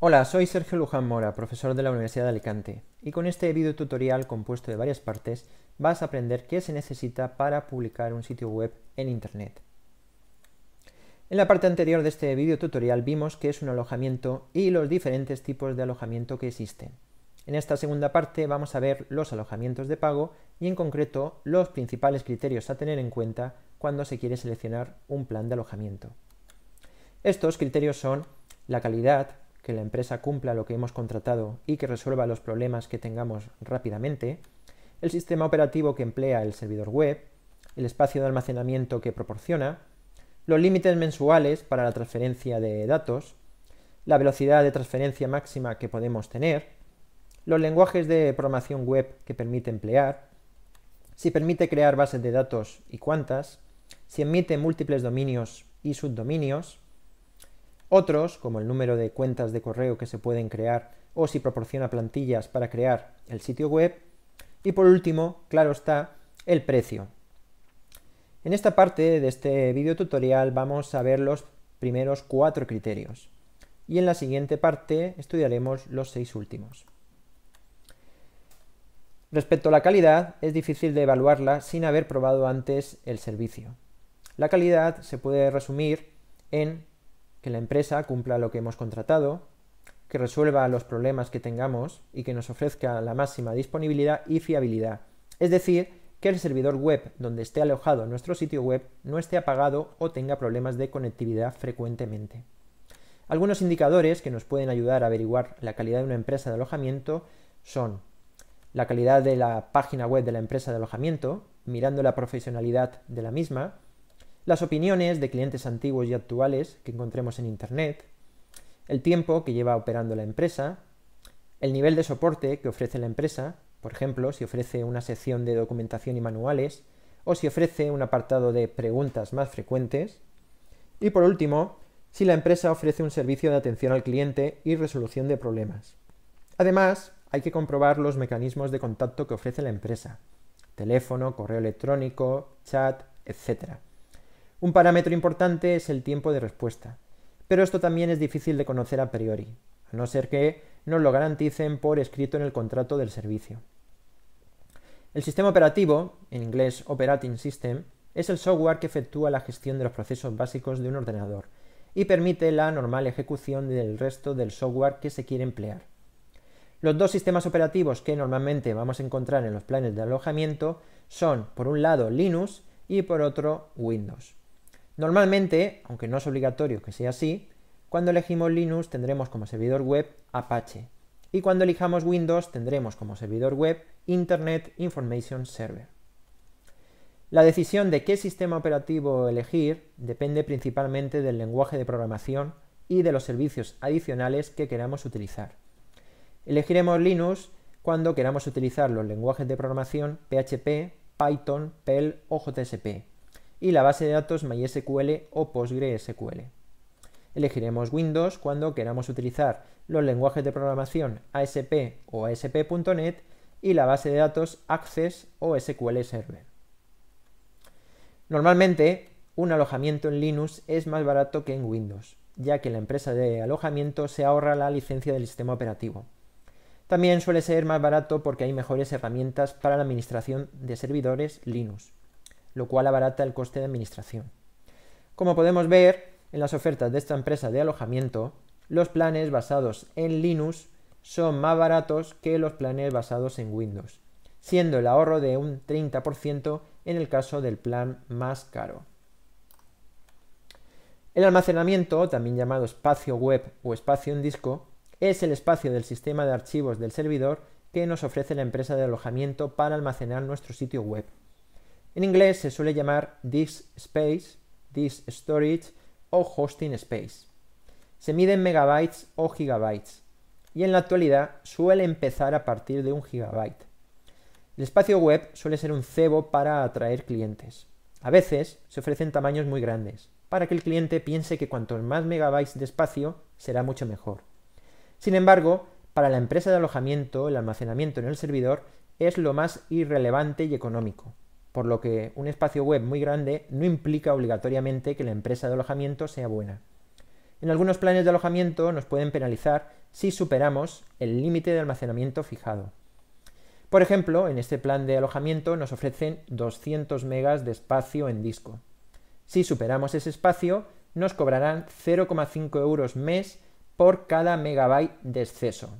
Hola, soy Sergio Luján Mora, profesor de la Universidad de Alicante, y con este video tutorial compuesto de varias partes vas a aprender qué se necesita para publicar un sitio web en Internet. En la parte anterior de este video tutorial vimos qué es un alojamiento y los diferentes tipos de alojamiento que existen. En esta segunda parte vamos a ver los alojamientos de pago y en concreto los principales criterios a tener en cuenta cuando se quiere seleccionar un plan de alojamiento. Estos criterios son la calidad, que la empresa cumpla lo que hemos contratado y que resuelva los problemas que tengamos rápidamente, el sistema operativo que emplea el servidor web, el espacio de almacenamiento que proporciona, los límites mensuales para la transferencia de datos, la velocidad de transferencia máxima que podemos tener, los lenguajes de programación web que permite emplear, si permite crear bases de datos y cuántas, si emite múltiples dominios y subdominios, otros, como el número de cuentas de correo que se pueden crear o si proporciona plantillas para crear el sitio web. Y por último, claro está, el precio. En esta parte de este video tutorial vamos a ver los primeros cuatro criterios y en la siguiente parte estudiaremos los seis últimos. Respecto a la calidad, es difícil de evaluarla sin haber probado antes el servicio. La calidad se puede resumir en que la empresa cumpla lo que hemos contratado, que resuelva los problemas que tengamos y que nos ofrezca la máxima disponibilidad y fiabilidad. Es decir, que el servidor web donde esté alojado nuestro sitio web no esté apagado o tenga problemas de conectividad frecuentemente. Algunos indicadores que nos pueden ayudar a averiguar la calidad de una empresa de alojamiento son la calidad de la página web de la empresa de alojamiento, mirando la profesionalidad de la misma, las opiniones de clientes antiguos y actuales que encontremos en Internet, el tiempo que lleva operando la empresa, el nivel de soporte que ofrece la empresa, por ejemplo, si ofrece una sección de documentación y manuales, o si ofrece un apartado de preguntas más frecuentes, y por último, si la empresa ofrece un servicio de atención al cliente y resolución de problemas. Además, hay que comprobar los mecanismos de contacto que ofrece la empresa, teléfono, correo electrónico, chat, etc. Un parámetro importante es el tiempo de respuesta, pero esto también es difícil de conocer a priori, a no ser que nos lo garanticen por escrito en el contrato del servicio. El sistema operativo, en inglés Operating System, es el software que efectúa la gestión de los procesos básicos de un ordenador y permite la normal ejecución del resto del software que se quiere emplear. Los dos sistemas operativos que normalmente vamos a encontrar en los planes de alojamiento son, por un lado, Linux y por otro, Windows. Normalmente, aunque no es obligatorio que sea así, cuando elegimos Linux tendremos como servidor web Apache y cuando elijamos Windows tendremos como servidor web Internet Information Server. La decisión de qué sistema operativo elegir depende principalmente del lenguaje de programación y de los servicios adicionales que queramos utilizar. Elegiremos Linux cuando queramos utilizar los lenguajes de programación PHP, Python, Perl o JSP y la base de datos MySQL o PostgreSQL. Elegiremos Windows cuando queramos utilizar los lenguajes de programación ASP o ASP.NET y la base de datos Access o SQL Server. Normalmente, un alojamiento en Linux es más barato que en Windows, ya que la empresa de alojamiento se ahorra la licencia del sistema operativo. También suele ser más barato porque hay mejores herramientas para la administración de servidores Linux lo cual abarata el coste de administración. Como podemos ver en las ofertas de esta empresa de alojamiento, los planes basados en Linux son más baratos que los planes basados en Windows, siendo el ahorro de un 30% en el caso del plan más caro. El almacenamiento, también llamado espacio web o espacio en disco, es el espacio del sistema de archivos del servidor que nos ofrece la empresa de alojamiento para almacenar nuestro sitio web. En inglés se suele llamar disk space, disk storage o hosting space. Se mide en megabytes o gigabytes y en la actualidad suele empezar a partir de un gigabyte. El espacio web suele ser un cebo para atraer clientes. A veces se ofrecen tamaños muy grandes, para que el cliente piense que cuantos más megabytes de espacio será mucho mejor. Sin embargo, para la empresa de alojamiento, el almacenamiento en el servidor es lo más irrelevante y económico, por lo que un espacio web muy grande no implica obligatoriamente que la empresa de alojamiento sea buena. En algunos planes de alojamiento nos pueden penalizar si superamos el límite de almacenamiento fijado. Por ejemplo, en este plan de alojamiento nos ofrecen 200 megas de espacio en disco. Si superamos ese espacio, nos cobrarán 0,5 euros mes por cada megabyte de exceso.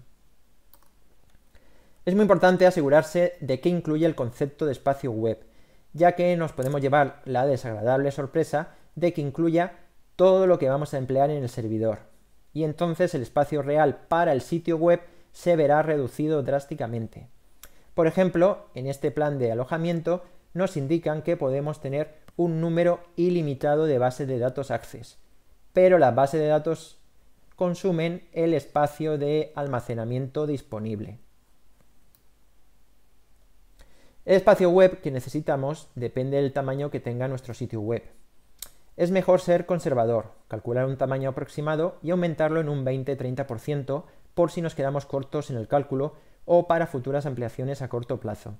Es muy importante asegurarse de que incluye el concepto de espacio web, ya que nos podemos llevar la desagradable sorpresa de que incluya todo lo que vamos a emplear en el servidor. Y entonces el espacio real para el sitio web se verá reducido drásticamente. Por ejemplo, en este plan de alojamiento nos indican que podemos tener un número ilimitado de bases de datos Access, pero las bases de datos consumen el espacio de almacenamiento disponible. El espacio web que necesitamos depende del tamaño que tenga nuestro sitio web. Es mejor ser conservador, calcular un tamaño aproximado y aumentarlo en un 20-30% por si nos quedamos cortos en el cálculo o para futuras ampliaciones a corto plazo.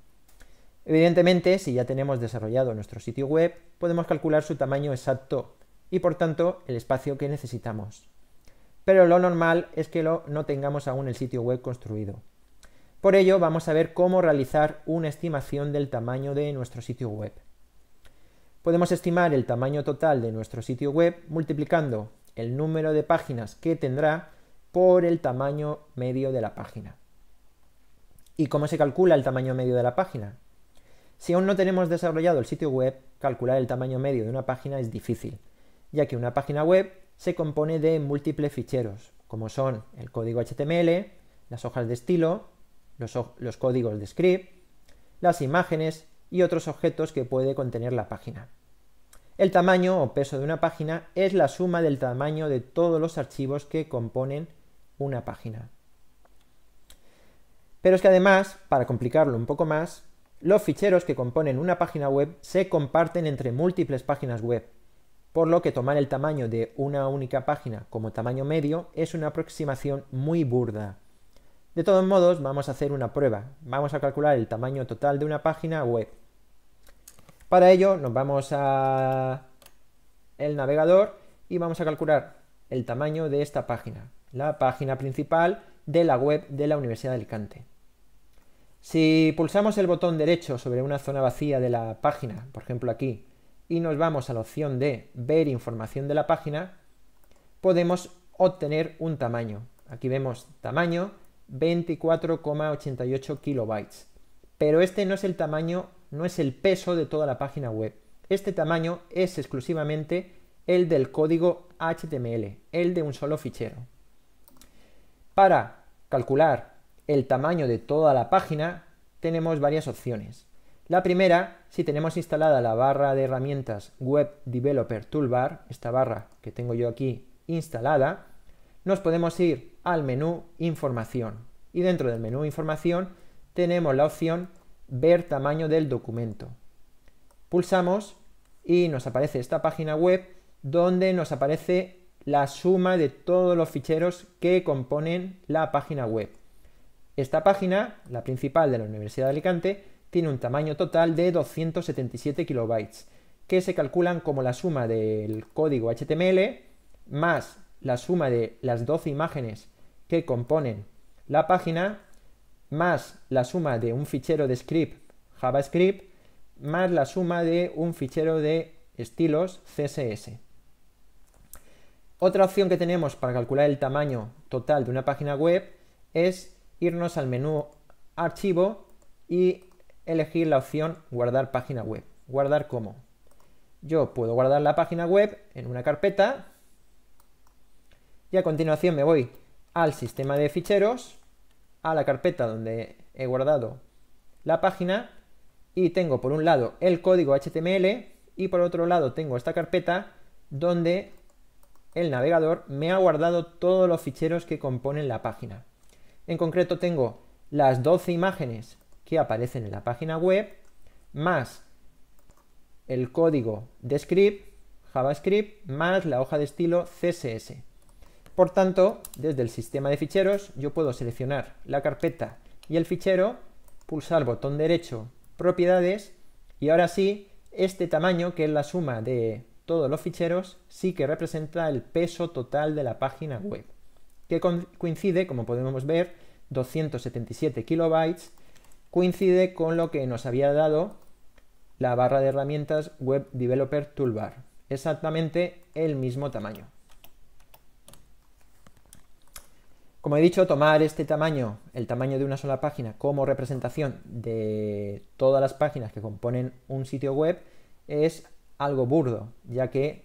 Evidentemente, si ya tenemos desarrollado nuestro sitio web, podemos calcular su tamaño exacto y por tanto el espacio que necesitamos. Pero lo normal es que no tengamos aún el sitio web construido. Por ello vamos a ver cómo realizar una estimación del tamaño de nuestro sitio web. Podemos estimar el tamaño total de nuestro sitio web multiplicando el número de páginas que tendrá por el tamaño medio de la página. ¿Y cómo se calcula el tamaño medio de la página? Si aún no tenemos desarrollado el sitio web, calcular el tamaño medio de una página es difícil, ya que una página web se compone de múltiples ficheros, como son el código HTML, las hojas de estilo, los, códigos de script, las imágenes y otros objetos que puede contener la página. El tamaño o peso de una página es la suma del tamaño de todos los archivos que componen una página. Pero es que además, para complicarlo un poco más, los ficheros que componen una página web se comparten entre múltiples páginas web, por lo que tomar el tamaño de una única página como tamaño medio es una aproximación muy burda. De todos modos, vamos a hacer una prueba. Vamos a calcular el tamaño total de una página web. Para ello, nos vamos a el navegador y vamos a calcular el tamaño de esta página, la página principal de la web de la Universidad de Alicante. Si pulsamos el botón derecho sobre una zona vacía de la página, por ejemplo aquí, y nos vamos a la opción de ver información de la página, podemos obtener un tamaño. Aquí vemos tamaño, 24,88 kilobytes. Pero este no es el tamaño, no es el peso de toda la página web. Este tamaño es exclusivamente el del código HTML, el de un solo fichero. Para calcular el tamaño de toda la página tenemos varias opciones. La primera, si tenemos instalada la barra de herramientas Web Developer Toolbar, esta barra que tengo yo aquí instalada, nos podemos ir al menú Información. Y dentro del menú Información tenemos la opción Ver tamaño del documento. Pulsamos y nos aparece esta página web donde nos aparece la suma de todos los ficheros que componen la página web. Esta página, la principal de la Universidad de Alicante, tiene un tamaño total de 277 kilobytes, que se calculan como la suma del código HTML más la suma de las 12 imágenes que componen la página más la suma de un fichero de script JavaScript más la suma de un fichero de estilos CSS. Otra opción que tenemos para calcular el tamaño total de una página web es irnos al menú Archivo y elegir la opción Guardar página web. ¿Guardar cómo? Yo puedo guardar la página web en una carpeta y a continuación me voy al sistema de ficheros, a la carpeta donde he guardado la página y tengo por un lado el código HTML y por otro lado tengo esta carpeta donde el navegador me ha guardado todos los ficheros que componen la página. En concreto tengo las 12 imágenes que aparecen en la página web más el código de script, JavaScript, más la hoja de estilo CSS. Por tanto, desde el sistema de ficheros yo puedo seleccionar la carpeta y el fichero, pulsar botón derecho propiedades y ahora sí, este tamaño que es la suma de todos los ficheros sí que representa el peso total de la página web. que coincide, como podemos ver, 277 kilobytes, coincide con lo que nos había dado la barra de herramientas Web Developer Toolbar. Exactamente el mismo tamaño. Como he dicho, tomar este tamaño, el tamaño de una sola página, como representación de todas las páginas que componen un sitio web es algo burdo, ya que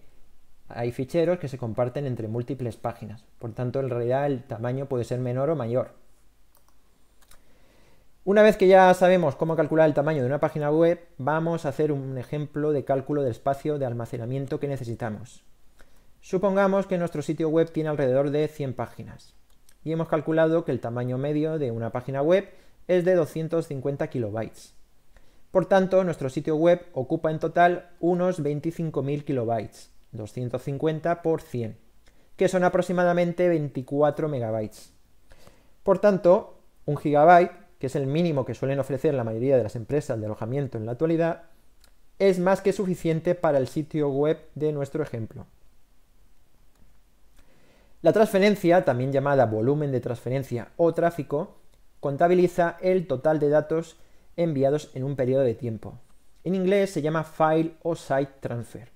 hay ficheros que se comparten entre múltiples páginas. Por tanto, en realidad el tamaño puede ser menor o mayor. Una vez que ya sabemos cómo calcular el tamaño de una página web, vamos a hacer un ejemplo de cálculo del espacio de almacenamiento que necesitamos. Supongamos que nuestro sitio web tiene alrededor de 100 páginas y hemos calculado que el tamaño medio de una página web es de 250 kilobytes. Por tanto, nuestro sitio web ocupa en total unos 25.000 kilobytes, 250 por 100, que son aproximadamente 24 megabytes. Por tanto, un gigabyte, que es el mínimo que suelen ofrecer la mayoría de las empresas de alojamiento en la actualidad, es más que suficiente para el sitio web de nuestro ejemplo. La transferencia, también llamada volumen de transferencia o tráfico, contabiliza el total de datos enviados en un periodo de tiempo. En inglés se llama file o site transfer.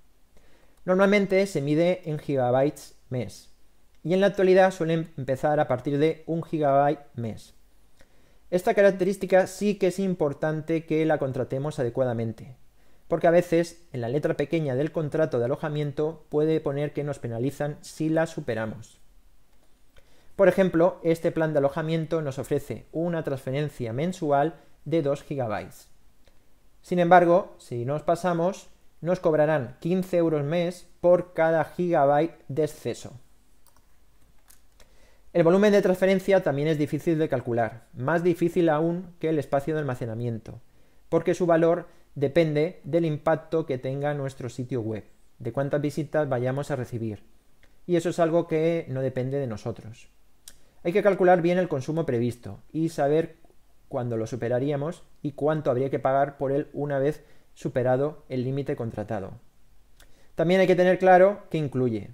Normalmente se mide en gigabytes mes y en la actualidad suelen empezar a partir de un gigabyte mes. Esta característica sí que es importante que la contratemos adecuadamente, porque a veces en la letra pequeña del contrato de alojamiento puede poner que nos penalizan si la superamos. Por ejemplo, este plan de alojamiento nos ofrece una transferencia mensual de 2 GB. Sin embargo, si nos pasamos, nos cobrarán 15 euros mes por cada gigabyte de exceso. El volumen de transferencia también es difícil de calcular, más difícil aún que el espacio de almacenamiento, porque su valor depende del impacto que tenga nuestro sitio web, de cuántas visitas vayamos a recibir. Y eso es algo que no depende de nosotros. Hay que calcular bien el consumo previsto y saber cuándo lo superaríamos y cuánto habría que pagar por él una vez superado el límite contratado. También hay que tener claro qué incluye.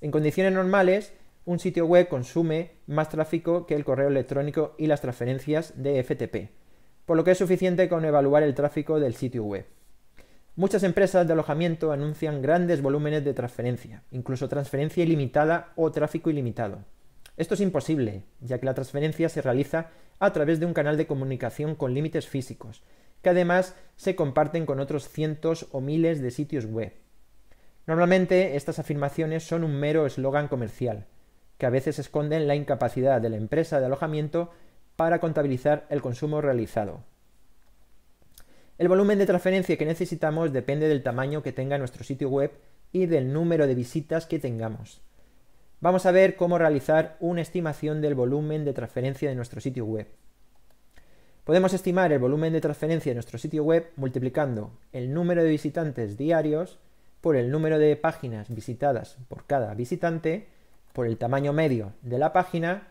En condiciones normales, un sitio web consume más tráfico que el correo electrónico y las transferencias de FTP, por lo que es suficiente con evaluar el tráfico del sitio web. Muchas empresas de alojamiento anuncian grandes volúmenes de transferencia, incluso transferencia ilimitada o tráfico ilimitado. Esto es imposible, ya que la transferencia se realiza a través de un canal de comunicación con límites físicos, que además se comparten con otros cientos o miles de sitios web. Normalmente estas afirmaciones son un mero eslogan comercial, que a veces esconden la incapacidad de la empresa de alojamiento para contabilizar el consumo realizado. El volumen de transferencia que necesitamos depende del tamaño que tenga nuestro sitio web y del número de visitas que tengamos. Vamos a ver cómo realizar una estimación del volumen de transferencia de nuestro sitio web. Podemos estimar el volumen de transferencia de nuestro sitio web multiplicando el número de visitantes diarios por el número de páginas visitadas por cada visitante, por el tamaño medio de la página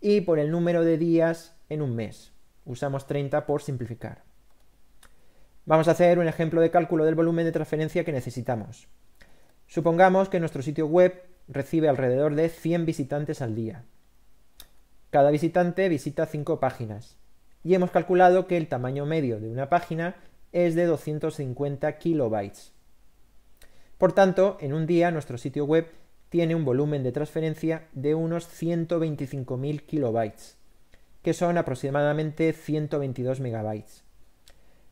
y por el número de días en un mes. Usamos 30 por simplificar. Vamos a hacer un ejemplo de cálculo del volumen de transferencia que necesitamos. Supongamos que nuestro sitio web recibe alrededor de 100 visitantes al día. Cada visitante visita 5 páginas y hemos calculado que el tamaño medio de una página es de 250 kilobytes. Por tanto, en un día nuestro sitio web tiene un volumen de transferencia de unos 125.000 kilobytes, que son aproximadamente 122 megabytes.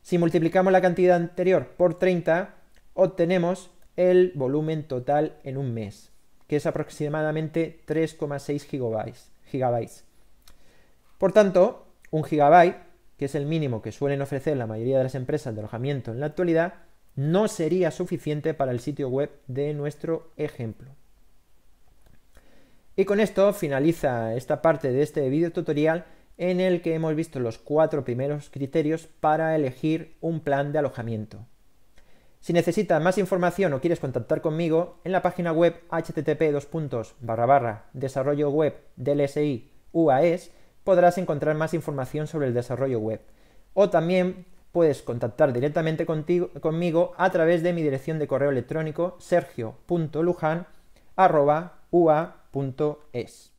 Si multiplicamos la cantidad anterior por 30, obtenemos el volumen total en un mes que es aproximadamente 3,6 gigabytes, Por tanto, un gigabyte, que es el mínimo que suelen ofrecer la mayoría de las empresas de alojamiento en la actualidad, no sería suficiente para el sitio web de nuestro ejemplo. Y con esto finaliza esta parte de este video tutorial en el que hemos visto los cuatro primeros criterios para elegir un plan de alojamiento. Si necesitas más información o quieres contactar conmigo, en la página web http desarrollo UAS podrás encontrar más información sobre el desarrollo web. O también puedes contactar directamente conmigo a través de mi dirección de correo electrónico sergio.lujan.ua.es.